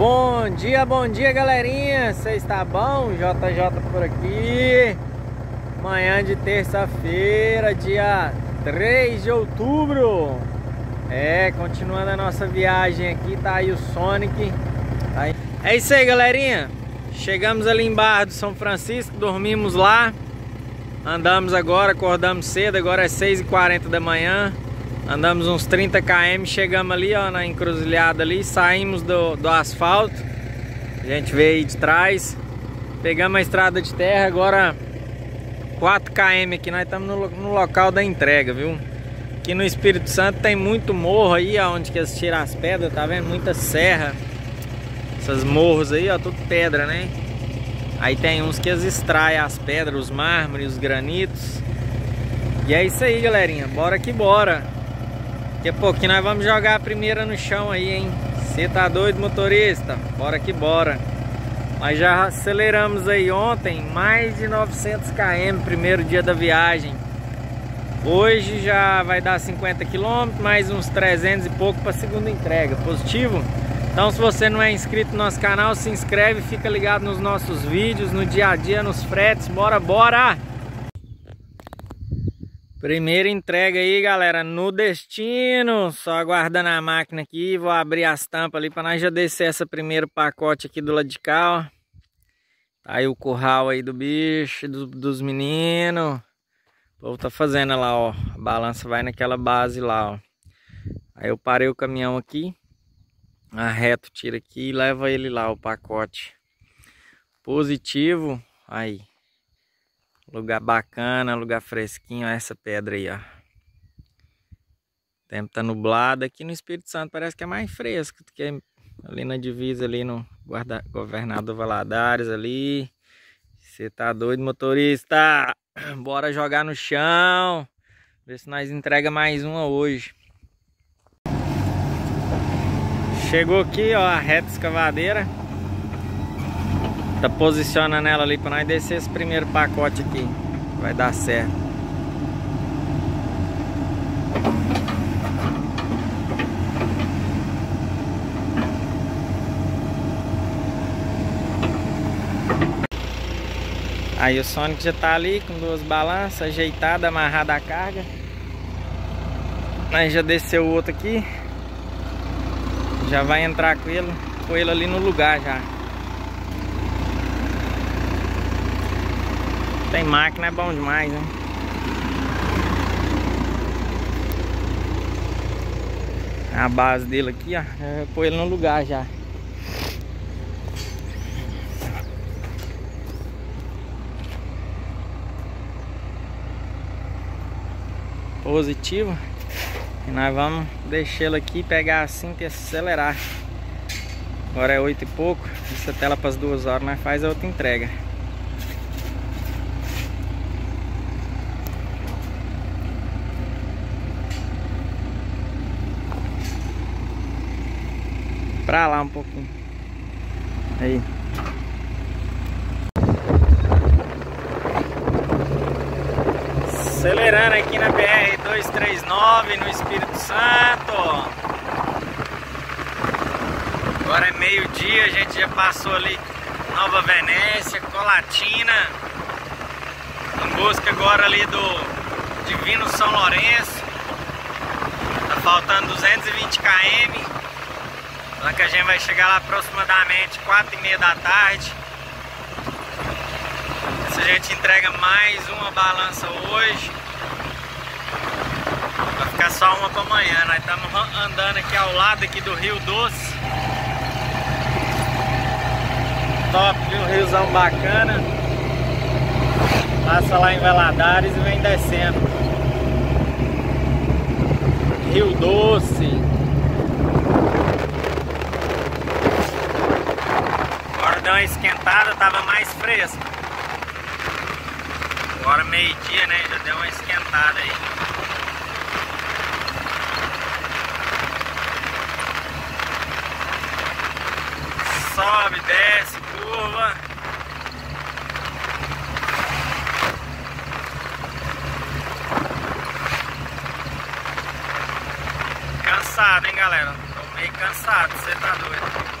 Bom dia, bom dia galerinha, você está bom? JJ por aqui. Manhã de terça-feira, dia 3 de outubro. É, continuando a nossa viagem aqui, tá aí o Sonic. Tá aí. É isso aí galerinha. Chegamos ali em Barra do São Francisco, dormimos lá. Andamos agora, acordamos cedo, agora é 6h40 da manhã Andamos uns 30 km, chegamos ali ó, na encruzilhada ali, saímos do, do asfalto. A gente veio de trás, pegamos a estrada de terra, agora 4 km aqui, nós estamos no, no, local da entrega, viu? Aqui no Espírito Santo tem muito morro aí, onde que eles tiram as pedras, tá vendo? Muita serra. Essas morros aí, ó, tudo pedra, né? Aí tem uns que eles extraem as pedras, os mármores, os granitos. E é isso aí, galerinha. Bora que bora. Daqui a pouquinho nós vamos jogar a primeira no chão aí, hein? Você tá doido, motorista? Bora que bora. Nós já aceleramos aí ontem mais de 900 km, primeiro dia da viagem. Hoje já vai dar 50 km, mais uns 300 e pouco para segunda entrega. Positivo? Então se você não é inscrito no nosso canal, se inscreve, fica ligado nos nossos vídeos, no dia a dia, nos fretes. Bora, bora! Primeira entrega aí, galera, no destino. Só aguardando a máquina aqui. Vou abrir as tampas ali para nós já descer essa primeiro pacote aqui do lado de cá, ó. Tá aí o curral aí do bicho, do, dos meninos. O povo tá fazendo lá, ó. A balança vai naquela base lá, ó. Aí eu parei o caminhão aqui. Arreto, tira aqui e leva ele lá, o pacote. Positivo. Aí. Lugar bacana, lugar fresquinho, essa pedra aí, ó. O tempo tá nublado. Aqui no Espírito Santo parece que é mais fresco do que ali na divisa, ali no guarda, governador Valadares ali. Você tá doido, motorista? Bora jogar no chão. Ver se nós entrega mais uma hoje. Chegou aqui, ó, a reta escavadeira. Tá posicionando ela ali para nós descer esse primeiro pacote aqui. Vai dar certo. Aí o Sonic já tá ali com duas balanças ajeitadas, amarrada a carga. Aí já desceu o outro aqui. Já vai entrar com ele, com ele ali no lugar já. Tem máquina, é bom demais, né? A base dele aqui, ó. Eu pôr ele no lugar já. Positivo. E nós vamos deixar ele aqui, pegar a cinta e acelerar. Agora é oito e pouco. Essa tela para as duas horas, nós faz a outra entrega. Pra lá um pouquinho. Aí. Acelerando aqui na BR-239 no Espírito Santo. Agora é meio-dia, a gente já passou ali Nova Venécia, Colatina. Em busca agora ali do Divino São Lourenço. Tá faltando 220 km. Lá que a gente vai chegar lá aproximadamente 4 e meia da tarde. A gente entrega mais uma balança hoje. Vai ficar só uma para amanhã. Nós estamos andando aqui ao lado aqui do Rio Doce. Top, viu? Riozão bacana. Passa lá em Veladares e vem descendo. Rio Doce. Deu uma esquentada, tava mais fresco. Agora meio-dia, né? Já deu uma esquentada aí. Sobe, desce, curva. Cansado, hein, galera? Tô meio cansado, você tá doido.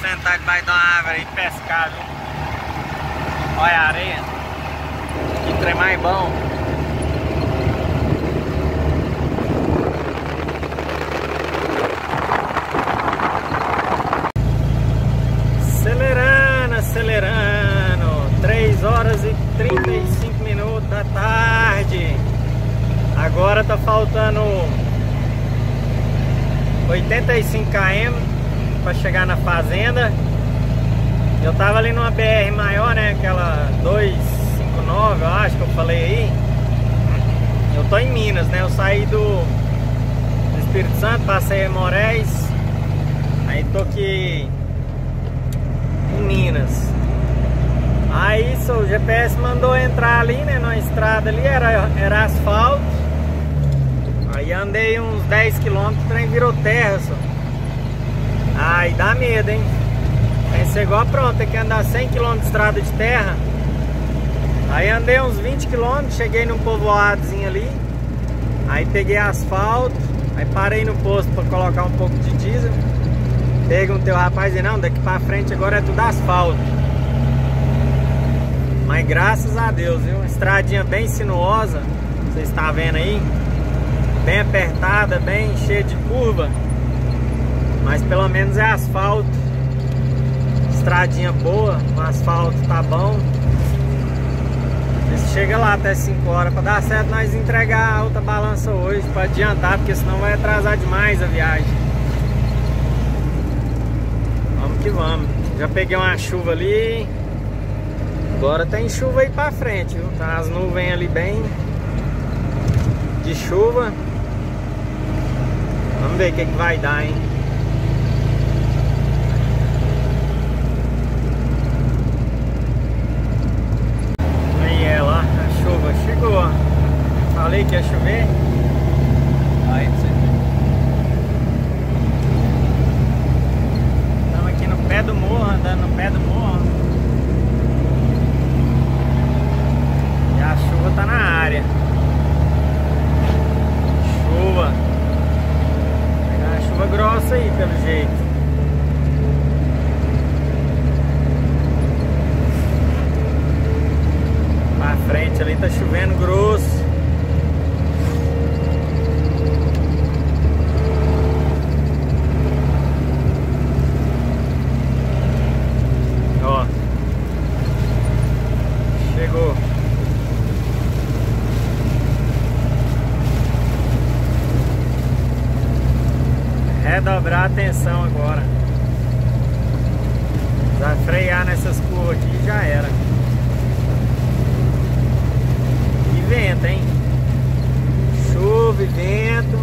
Sentar debaixo de uma árvore e pescar, viu? Olha a areia. Que trem mais bom. Acelerando, acelerando. 3 horas e 35 minutos da tarde. Agora tá faltando 85 km para chegar na fazenda. Eu tava ali numa BR maior, né? Aquela 259, eu acho que eu falei aí. Eu tô em Minas, né? Eu saí do, Espírito Santo, passei em Moraes. Aí tô aqui em Minas. Aí o GPS mandou entrar ali, né? Na estrada ali, era, era asfalto. Aí andei uns 10 km, o trem virou terra só. Ai, dá medo, hein? Pensei igual pronto, tem que andar 100 km de estrada de terra. Aí andei uns 20 km, cheguei num povoadozinho ali. Aí peguei asfalto, aí parei no posto para colocar um pouco de diesel. Perguntei o rapaz e não, daqui pra frente agora é tudo asfalto. Mas graças a Deus, viu? Estradinha bem sinuosa, você está vendo aí? Bem apertada, bem cheia de curva. Mas pelo menos é asfalto. Estradinha boa, o asfalto tá bom. Chega lá até 5 horas para dar certo nós entregar a outra balança hoje para adiantar, porque senão vai atrasar demais a viagem. Vamos que vamos. Já peguei uma chuva ali. Agora tem chuva aí para frente, viu? Tá as nuvens ali bem de chuva. Vamos ver o que, que vai dar, hein? Chegou. Falei que ia chover. Aí você Estamos aqui no pé do morro, andando no pé do morro. E a chuva tá na área. Chuva. Pegar uma chuva grossa aí, pelo jeito. frente ali tá chovendo grosso. Ó. Chegou. Redobrar a atenção agora. Já frear nessas curvas aqui já era. vento, hein? Chuva e vento.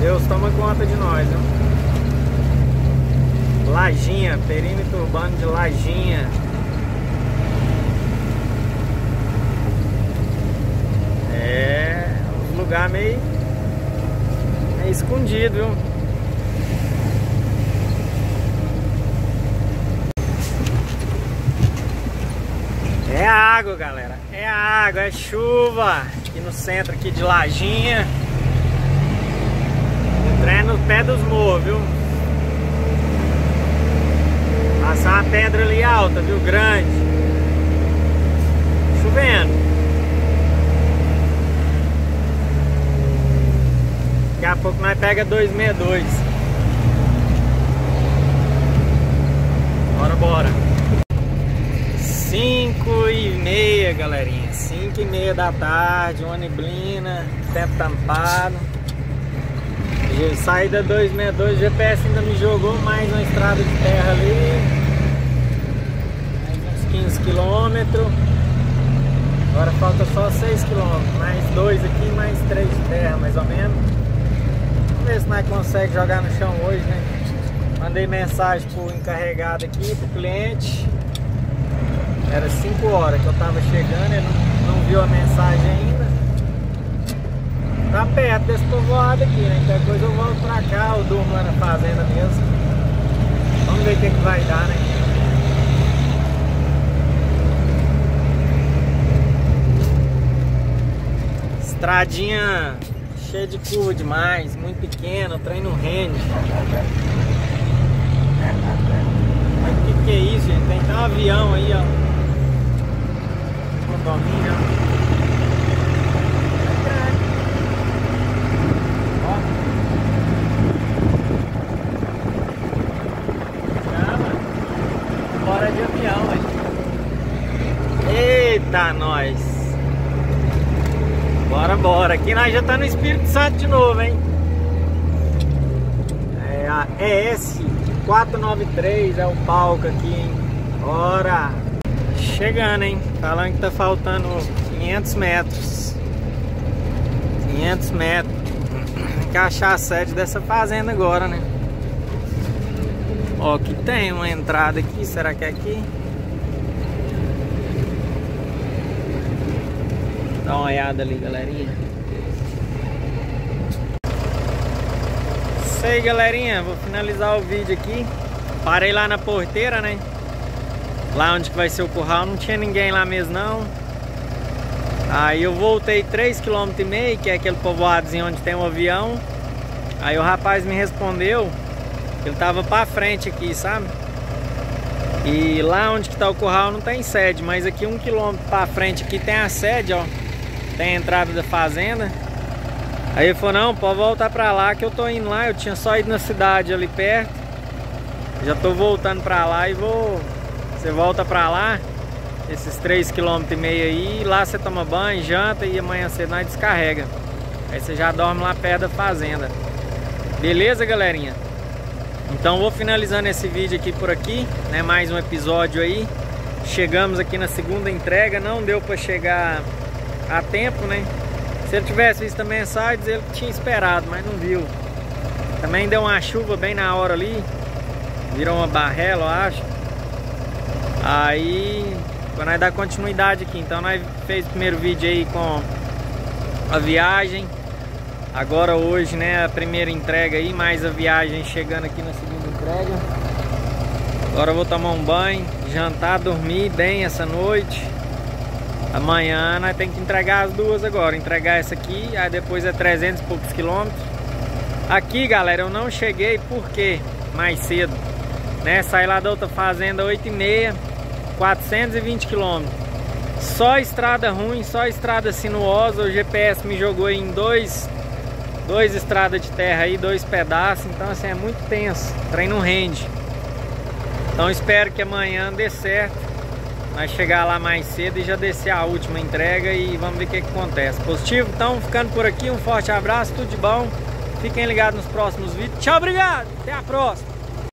Deus toma conta de nós, viu? Lajinha, perímetro urbano de Lajinha. É um lugar meio, meio escondido, viu? É água, galera. É água, é chuva. Aqui no centro aqui de Lajinha. O trem é no pé dos morros, viu? Passar uma pedra ali alta, viu? Grande. Chovendo. Daqui a pouco nós pega 262. Bora, bora. 5 e meia, galerinha. 5 e meia da tarde, uma neblina, tempo tampado. Saída 262, o GPS ainda me jogou mais uma estrada de terra ali. Mais uns 15 quilômetros. Agora falta só 6 quilômetros. Mais dois aqui, mais três de terra, mais ou menos. Vamos ver se nós conseguimos jogar no chão hoje, né? Mandei mensagem pro encarregado aqui, pro cliente. Era 5 horas que eu tava chegando, ele não, não viu a mensagem ainda. Tá perto desse povoado aqui, né? Qualquer coisa eu volto pra cá, eu durmo lá na fazenda mesmo. Vamos ver o que, que vai dar, né? Estradinha cheia de curva demais, muito pequena, o trem não rende. Mas o que, que é isso, gente? Tem até um avião aí, ó. Condomínio, ó. Ó. Bora de avião, aí. Eita, nós! Bora, bora. Aqui nós já tá no Espírito Santo de novo, hein? É a ES 493 é o palco aqui, hein? Bora! Chegando, hein? Falando que tá faltando 500 metros. 500 metros. Achar a sede dessa fazenda agora, né? Ó, que tem uma entrada aqui. Será que é aqui? Dá uma olhada ali, galerinha. Isso aí, galerinha. Vou finalizar o vídeo aqui. Parei lá na porteira, né? Lá onde que vai ser o curral, não tinha ninguém lá mesmo não. Aí eu voltei 3,5 km, que é aquele povoadozinho onde tem um avião. Aí o rapaz me respondeu, ele tava pra frente aqui, sabe? E lá onde que tá o curral não tem sede, mas aqui um quilômetro pra frente aqui tem a sede, ó. Tem a entrada da fazenda. Aí ele falou, não, pode voltar pra lá que eu tô indo lá. Eu tinha só ido na cidade ali perto. Já tô voltando pra lá e vou... Você volta pra lá, esses 3,5 km aí, lá você toma banho, janta e amanhã cedo nós descarrega. Aí você já dorme lá perto da fazenda. Beleza, galerinha? Então vou finalizando esse vídeo aqui por aqui, né? Mais um episódio aí. Chegamos aqui na segunda entrega, não deu para chegar a tempo, né? Se ele tivesse visto a mensagem, ele tinha esperado, mas não viu. Também deu uma chuva bem na hora ali. Virou uma barrela, eu acho. Aí, quando nós dar continuidade aqui, então nós fez o primeiro vídeo aí com a viagem. Agora hoje, né, a primeira entrega aí, mais a viagem chegando aqui na segunda entrega. Agora eu vou tomar um banho, jantar, dormir bem essa noite. Amanhã nós temos que entregar as duas agora. Entregar essa aqui, aí depois é 300 e poucos quilômetros. Aqui, galera, eu não cheguei porque mais cedo, né? Saí lá da outra fazenda 8 e meia, 420 quilômetros. Só estrada ruim, só estrada sinuosa. O GPS me jogou em dois, dois estradas de terra aí, dois pedaços. Então assim é muito tenso. O trem não rende. Então espero que amanhã dê certo. Vai chegar lá mais cedo e já descer a última entrega e vamos ver o que, que acontece. Positivo? Então, ficando por aqui, um forte abraço, tudo de bom. Fiquem ligados nos próximos vídeos. Tchau, obrigado. Até a próxima.